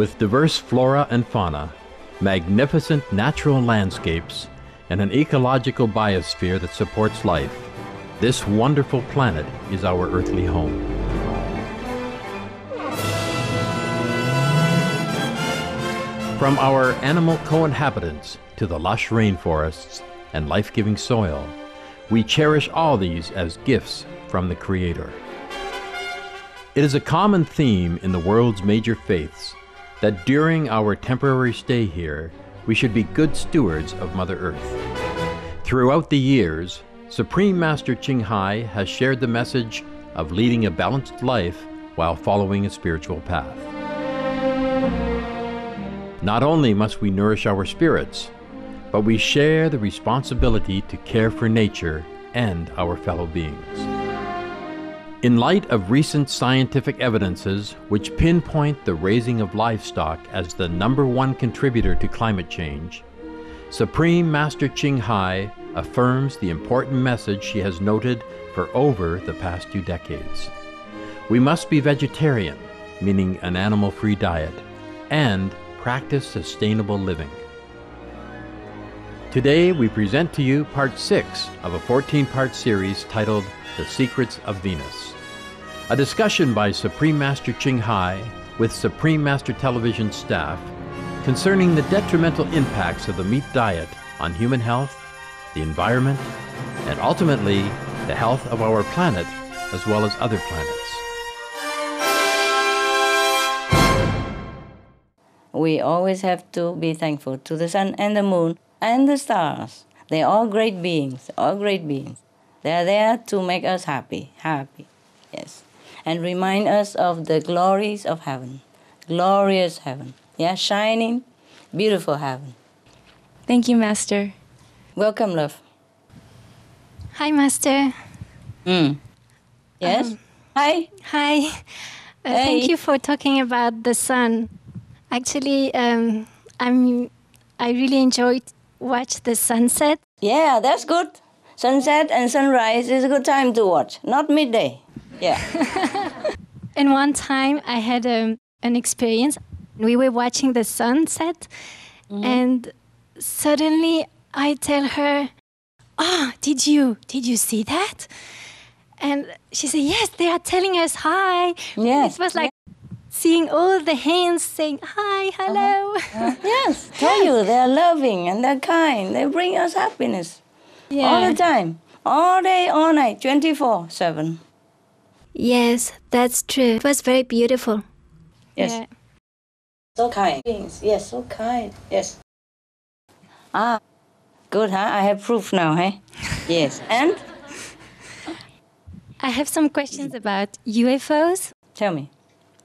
With diverse flora and fauna, magnificent natural landscapes, and an ecological biosphere that supports life, this wonderful planet is our earthly home. From our animal co-inhabitants to the lush rainforests and life-giving soil, we cherish all these as gifts from the Creator. It is a common theme in the world's major faiths that during our temporary stay here, we should be good stewards of Mother Earth. Throughout the years, Supreme Master Ching Hai has shared the message of leading a balanced life while following a spiritual path. Not only must we nourish our spirits, but we share the responsibility to care for nature and our fellow beings. In light of recent scientific evidences which pinpoint the raising of livestock as the number one contributor to climate change, Supreme Master Ching Hai affirms the important message she has noted for over the past two decades. We must be vegetarian, meaning an animal free diet, and practice sustainable living. Today, we present to you part six of a 14 part series titled The Secrets of Venus. A discussion by Supreme Master Ching Hai with Supreme Master Television staff concerning the detrimental impacts of the meat diet on human health, the environment, and ultimately the health of our planet as well as other planets. We always have to be thankful to the sun and the moon and the stars. They're all great beings, all great beings. They're there to make us happy, happy, yes. And remind us of the glories of heaven, glorious heaven, yeah, shining, beautiful heaven. Thank you, Master. Welcome, love. Hi, Master. Mm. Yes? Um, Hi. Hi. Uh, Hey. Thank you for talking about the sun. Actually, um, I'm. I really enjoyed watch the sunset. Yeah, that's good. Sunset and sunrise is a good time to watch, not midday. Yeah. And one time I had um, an experience. We were watching the sunset, and suddenly I tell her, "Ah, did you did you see that?" And she said, "Yes, they are telling us hi." Yes, It was like seeing all the hands saying hi, hello. yes, tell you they're loving and they're kind. They bring us happiness yeah. all the time, all day, all night, 24 7. Yes, that's true. It was very beautiful. Yes. Yeah. So kind. Yes, so kind. Yes. Ah, good, huh? I have proof now, eh? yes. And I have some questions about UFOs. tell me.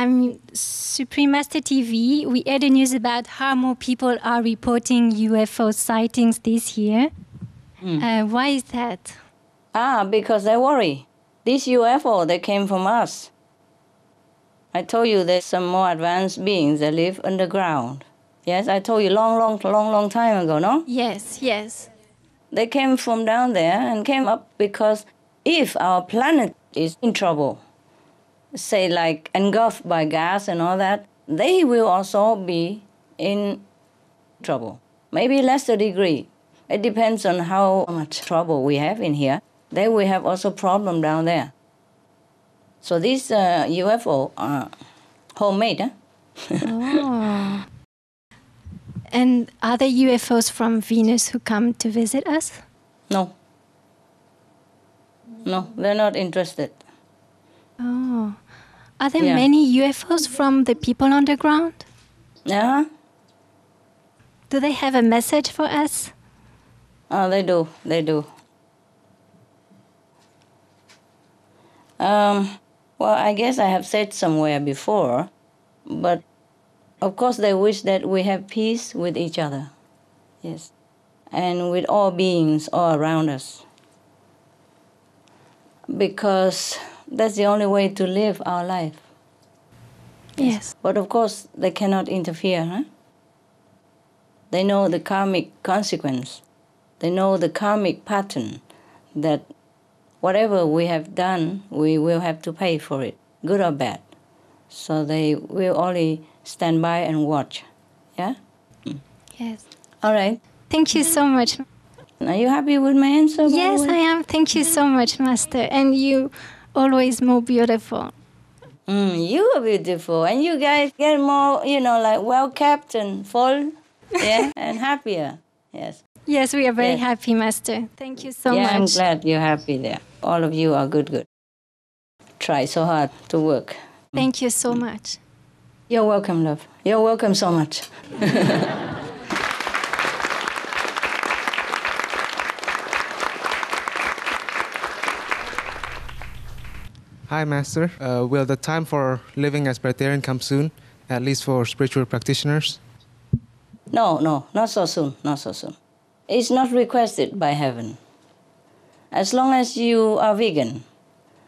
I'm Supreme Master TV. We heard the news about how more people are reporting UFO sightings this year. Uh, why is that? Ah, because they worry. This UFO, they came from us. I told you there's some more advanced beings that live underground. Yes, I told you long, long, long, long time ago, no? Yes, yes. They came from down there and came up because if our planet is in trouble, say like engulfed by gas and all that, they will also be in trouble. Maybe lesser degree. It depends on how much trouble we have in here. They will have also problem down there. So these uh, UFO are homemade, huh? Oh. And are there UFOs from Venus who come to visit us? No. No, they're not interested. Oh. Are there Yeah. many UFOs from the people underground? Yeah? Do they have a message for us? Oh, they do. They do. Um, well, I guess I have said somewhere before, but of course they wish that we have peace with each other. Yes. And with all beings all around us. Because that's the only way to live our life. Yes. But of course, they cannot interfere. Huh? They know the karmic consequence. They know the karmic pattern that whatever we have done, we will have to pay for it, good or bad. So they will only stand by and watch. Yeah? Mm. Yes. All right. Thank you so much. Are you happy with my answer? Yes. I am. Thank you so much, Master. And you always more beautiful. Mm, you are beautiful, and you guys get more, you know, like well kept and full, yeah, and happier. Yes. Yes, we are very Yes. happy, Master. Thank you so yeah, I'm glad you're happy there. All of you are good, good. Try so hard to work. Thank you so much. You're welcome, love. You're welcome so much. Hi, Master. Uh, will the time for living as Breatharian come soon, at least for spiritual practitioners? No, no, not so soon, not so soon. It's not requested by heaven. As long as you are vegan,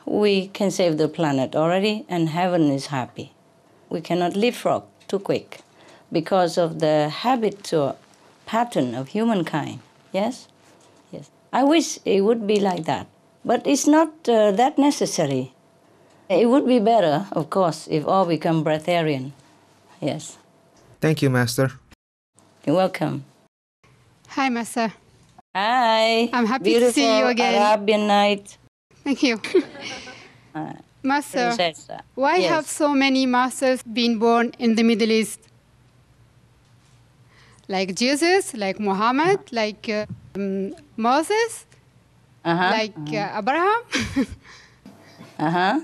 we can save the planet already, and heaven is happy. We cannot leapfrog too quick because of the habit or pattern of humankind. Yes? Yes. I wish it would be like that, but it's not uh, that necessary. It would be better, of course, if all become breatharian. Yes. Thank you, Master. You're welcome. Hi, Master. Hi. I'm happy to see you Beautiful again. Arabian night. Thank you. Master, Princess. why Yes. have so many masters been born in the Middle East? Like Jesus, like Muhammad, like uh, um, Moses, Uh-huh. like uh, Abraham. uh-huh.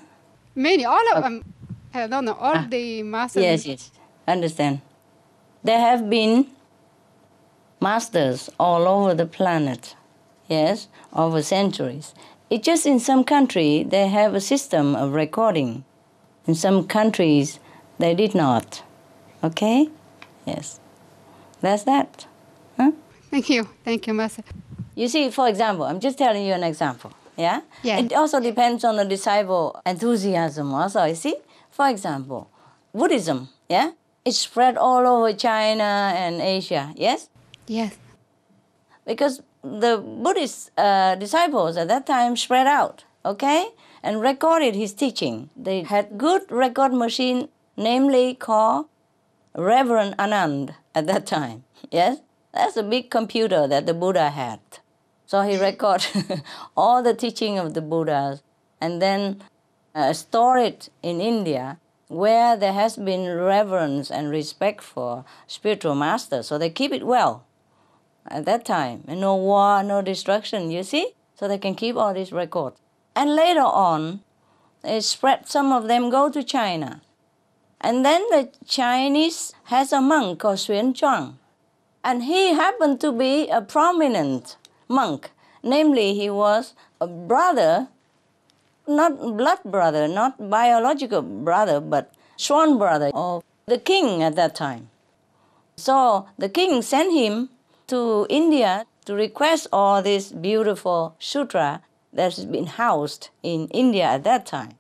Many, all of them. I don't know, all ah. the masters. Yes, yes. Understand. There have been masters all over the planet. Yes, over centuries. It's just in some country they have a system of recording. In some countries they did not. Okay? Yes. That's that. Huh? Thank you. Thank you, Master. You see, for example, I'm just telling you an example. Yeah? Yeah. It also depends on the disciple enthusiasm also, you see? For example, Buddhism, yeah? It spread all over China and Asia, yes? Yes. Because the Buddhist uh, disciples at that time spread out, okay? And recorded his teaching. They had good record machine, namely called Reverend Anand at that time. Yes? That's a big computer that the Buddha had. So he recorded all the teaching of the Buddhas and then uh, store it in India where there has been reverence and respect for spiritual masters. So they keep it well at that time. And no war, no destruction, you see? So they can keep all these records. And later on, they spread, some of them go to China. And then the Chinese has a monk called Xuan Zhuang. And he happened to be a prominent monk. Namely, he was a brother, not blood brother, not biological brother, but sworn brother of the king at that time. So the king sent him to India to request all this beautiful sutra that has been housed in India at that time.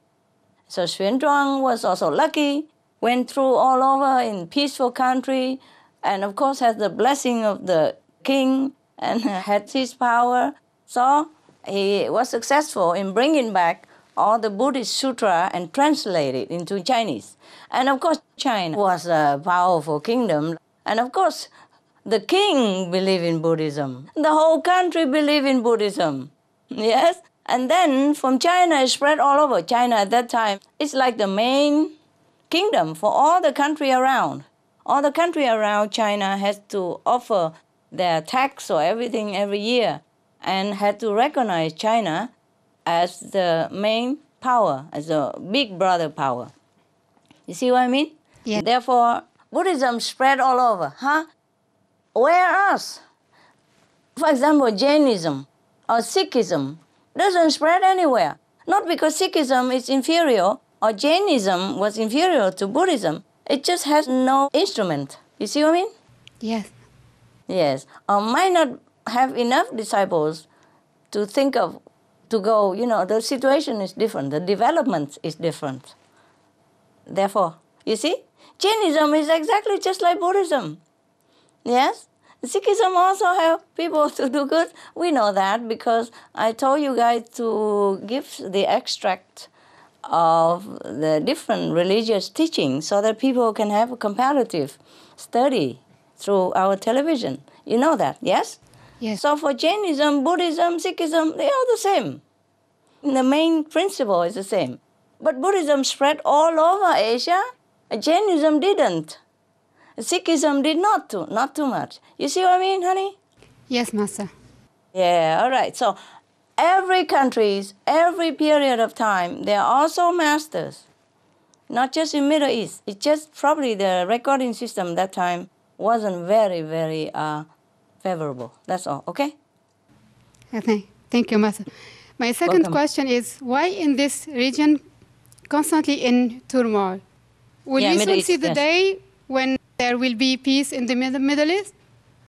So Xuan Zhuang was also lucky, went through all over in peaceful country, and of course had the blessing of the king and had his power. So he was successful in bringing back all the Buddhist sutra and translate it into Chinese. And of course, China was a powerful kingdom. And of course, the king believed in Buddhism. The whole country believed in Buddhism. Yes? And then from China, it spread all over. China at that time, it's like the main kingdom for all the country around. All the country around China has to offer their tax or everything every year and had to recognize China as the main power, as a big brother power. You see what I mean? Yeah. Therefore, Buddhism spread all over, huh? Where else? for example, Jainism or Sikhism doesn't spread anywhere. Not because Sikhism is inferior or Jainism was inferior to Buddhism. It just has no instrument. You see what I mean? Yes. Yes. Or might not have enough disciples to think of to go, you know, the situation is different, the development is different. Therefore, you see, Jainism is exactly just like Buddhism. Yes? Sikhism also help people to do good. We know that because I told you guys to give the extract of the different religious teachings so that people can have a comparative study through our television. You know that, yes? Yes. So for Jainism, Buddhism, Sikhism, they are the same. The main principle is the same. But Buddhism spread all over Asia. Jainism didn't. Sikhism did not too, not too much. You see what I mean, honey? Yes, Master. Yeah, all right. So every countries, every period of time, there are also masters. Not just in Middle East. It's just probably the recording system that time wasn't very, very uh, favorable. That's all. Okay. Okay. Thank you, Master. My second Welcome. question is why in this region constantly in turmoil? Will Yeah, we soon East, see the yes. day when there will be peace in the Middle East?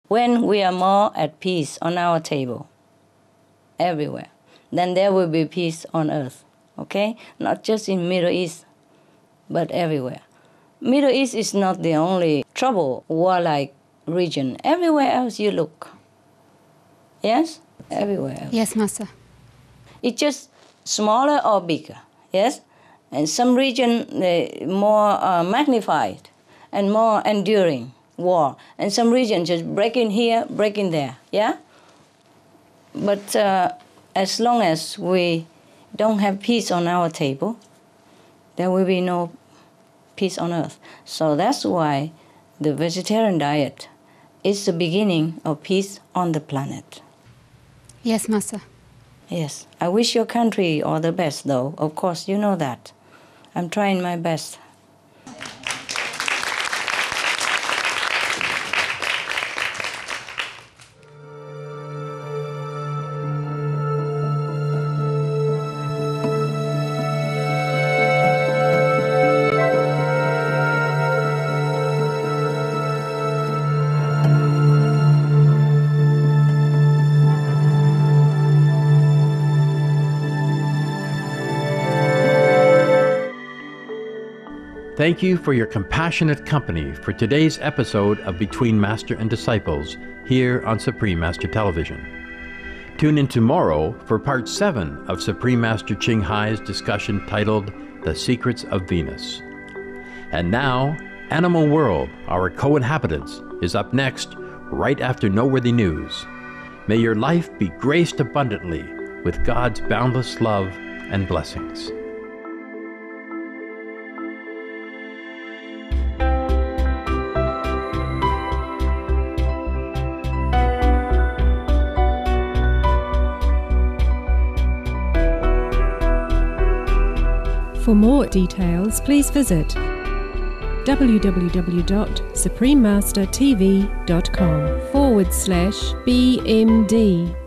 When we are more at peace on our table, everywhere, then there will be peace on earth. Okay? Not just in Middle East, but everywhere. Middle East is not the only trouble, warlike region. Everywhere else you look. Yes? Everywhere else. Yes, Master. It's just smaller or bigger, yes? And some region uh, more uh, magnified and more enduring war, and some region just breaking here, breaking there, yeah? But uh, as long as we don't have peace on our table, there will be no peace on earth. So that's why the vegetarian diet is the beginning of peace on the planet. Yes, Master. Yes, I wish your country all the best, though. Of course, you know that. I'm trying my best. Thank you for your compassionate company for today's episode of Between Master and Disciples here on Supreme Master Television. Tune in tomorrow for part 7 of Supreme Master Ching Hai's discussion titled The Secrets of Venus. And now, Animal World, Our Co Inhabitants, is up next, right after Noteworthy News. May your life be graced abundantly with God's boundless love and blessings. For more details, please visit www.suprememastertv.com forward slash BMD